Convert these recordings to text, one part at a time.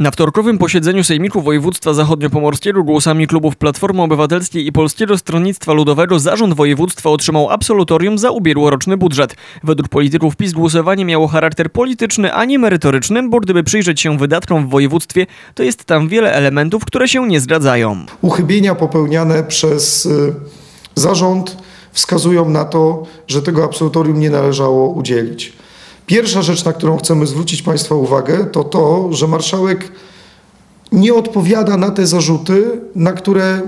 Na wtorkowym posiedzeniu Sejmiku Województwa Zachodniopomorskiego głosami klubów Platformy Obywatelskiej i Polskiego Stronnictwa Ludowego Zarząd Województwa otrzymał absolutorium za ubiegłoroczny budżet. Według polityków PiS głosowanie miało charakter polityczny, a nie merytoryczny, bo gdyby przyjrzeć się wydatkom w województwie, to jest tam wiele elementów, które się nie zgadzają. Uchybienia popełniane przez y, zarząd wskazują na to, że tego absolutorium nie należało udzielić. Pierwsza rzecz, na którą chcemy zwrócić Państwa uwagę, to to, że marszałek nie odpowiada na te zarzuty, na które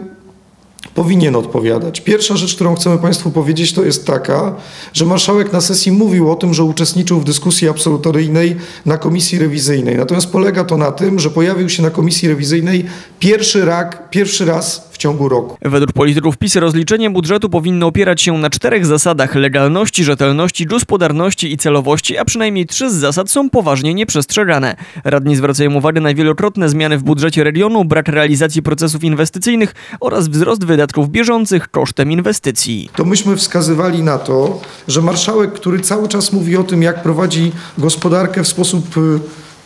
powinien odpowiadać. Pierwsza rzecz, którą chcemy Państwu powiedzieć, to jest taka, że marszałek na sesji mówił o tym, że uczestniczył w dyskusji absolutoryjnej na komisji rewizyjnej. Natomiast polega to na tym, że pojawił się na komisji rewizyjnej pierwszy, rak, pierwszy raz ciągu roku. Według polityków PiS rozliczenie budżetu powinno opierać się na czterech zasadach legalności, rzetelności, gospodarności i celowości, a przynajmniej trzy z zasad są poważnie nieprzestrzegane. Radni zwracają uwagę na wielokrotne zmiany w budżecie regionu, brak realizacji procesów inwestycyjnych oraz wzrost wydatków bieżących kosztem inwestycji. To myśmy wskazywali na to, że marszałek, który cały czas mówi o tym, jak prowadzi gospodarkę w sposób y,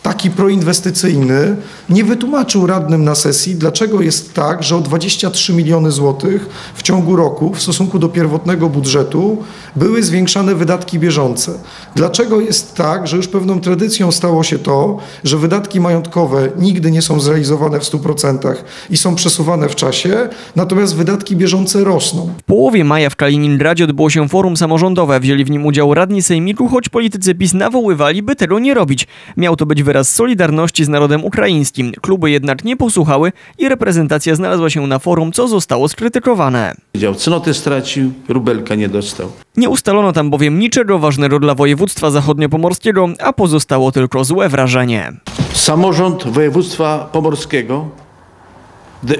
taki proinwestycyjny, nie wytłumaczył radnym na sesji, dlaczego jest tak, że o 23 miliony złotych w ciągu roku w stosunku do pierwotnego budżetu były zwiększane wydatki bieżące. Dlaczego jest tak, że już pewną tradycją stało się to, że wydatki majątkowe nigdy nie są zrealizowane w 100% i są przesuwane w czasie, natomiast wydatki bieżące rosną. W połowie maja w Kaliningradzie odbyło się forum samorządowe. Wzięli w nim udział radni sejmiku, choć politycy PiS nawoływali, by tego nie robić. Miał to być wyraz solidarności z narodem ukraińskim. Kluby jednak nie posłuchały i reprezentacja znalazła się na forum, co zostało skrytykowane. Powiedział, cnotę stracił, rubelka nie dostał. Nie ustalono tam bowiem niczego ważnego dla województwa zachodniopomorskiego, a pozostało tylko złe wrażenie. Samorząd województwa pomorskiego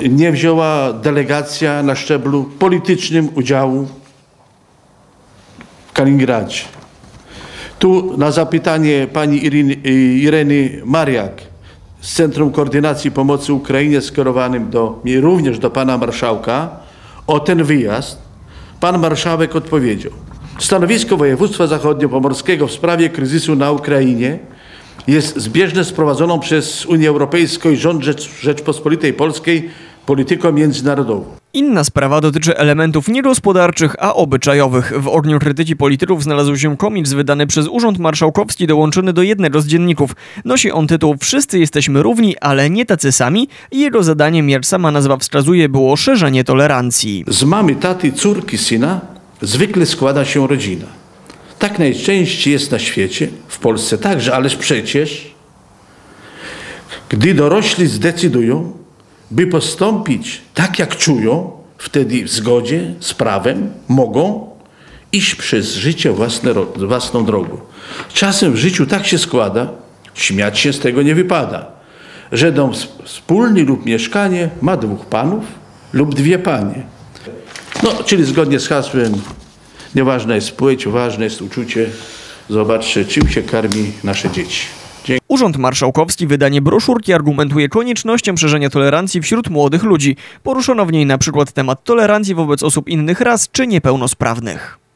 nie wzięła delegacja na szczeblu politycznym udziału w Kaliningradzie. Tu na zapytanie pani Iriny, Ireny Mariak z Centrum Koordynacji Pomocy Ukrainie skierowanym do, również do pana marszałka o ten wyjazd, pan marszałek odpowiedział. Stanowisko województwa zachodniopomorskiego w sprawie kryzysu na Ukrainie jest zbieżne z prowadzoną przez Unię Europejską i rząd Rzecz, Rzeczpospolitej Polskiej polityką międzynarodową. Inna sprawa dotyczy elementów niegospodarczych, a obyczajowych. W ogniu krytyki polityków znalazł się komiks wydany przez Urząd Marszałkowski dołączony do jednego z dzienników. Nosi on tytuł Wszyscy jesteśmy równi, ale nie tacy sami i jego zadaniem, jak sama nazwa wskazuje, było szerzenie tolerancji. Z mamy, taty, córki, syna zwykle składa się rodzina. Tak najczęściej jest na świecie, w Polsce także, ależ przecież, gdy dorośli zdecydują, by postąpić tak, jak czują, wtedy w zgodzie z prawem mogą iść przez życie własne, własną drogą. Czasem w życiu tak się składa, śmiać się z tego nie wypada, że dom wspólny lub mieszkanie ma dwóch panów lub dwie panie. No, czyli zgodnie z hasłem, nieważna jest płeć, ważne jest uczucie. Zobaczcie, czym się karmi nasze dzieci. Urząd Marszałkowski wydanie broszurki argumentuje koniecznością szerzenia tolerancji wśród młodych ludzi. Poruszono w niej na przykład temat tolerancji wobec osób innych ras czy niepełnosprawnych.